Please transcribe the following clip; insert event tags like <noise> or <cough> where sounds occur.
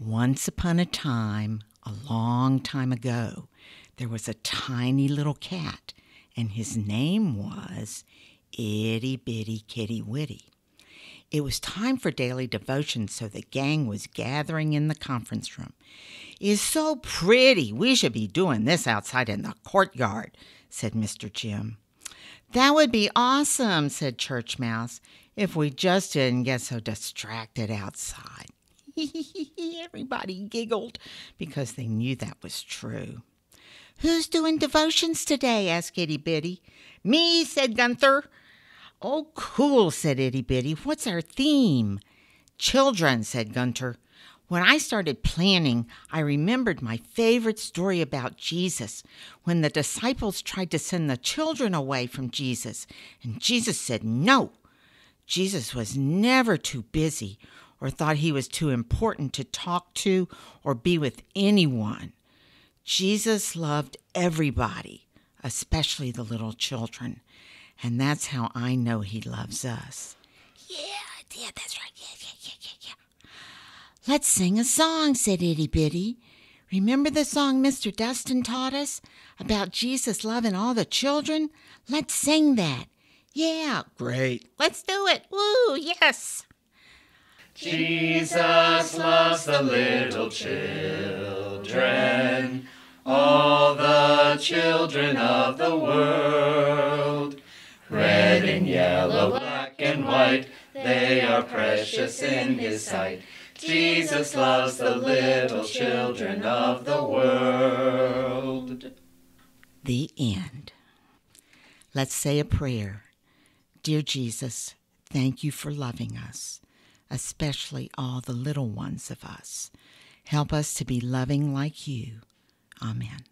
Once upon a time, a long time ago, there was a tiny little cat, and his name was Itty Bitty Kitty Witty. It was time for daily devotion, so the gang was gathering in the conference room. It's so pretty. We should be doing this outside in the courtyard, said Mr. Jim. That would be awesome, said Church Mouse, if we just didn't get so distracted outside. <laughs> Everybody giggled because they knew that was true. Who's doing devotions today? asked Itty Bitty. Me, said Gunther. Oh, cool, said Itty Bitty. What's our theme? Children, said Gunter. When I started planning, I remembered my favorite story about Jesus when the disciples tried to send the children away from Jesus, and Jesus said no. Jesus was never too busy or thought he was too important to talk to or be with anyone. Jesus loved everybody, especially the little children. And that's how I know he loves us. Yeah, yeah, that's right. Yeah, yeah, yeah, yeah, yeah. Let's sing a song, said Itty Bitty. Remember the song Mr. Dustin taught us about Jesus loving all the children? Let's sing that. Yeah, great. Let's do it. Woo, yes. Jesus loves the little children, all the children of the world. Red and yellow, black and white, they are precious in his sight. Jesus loves the little children of the world. The end. Let's say a prayer. Dear Jesus, thank you for loving us, especially all the little ones of us. Help us to be loving like you. Amen.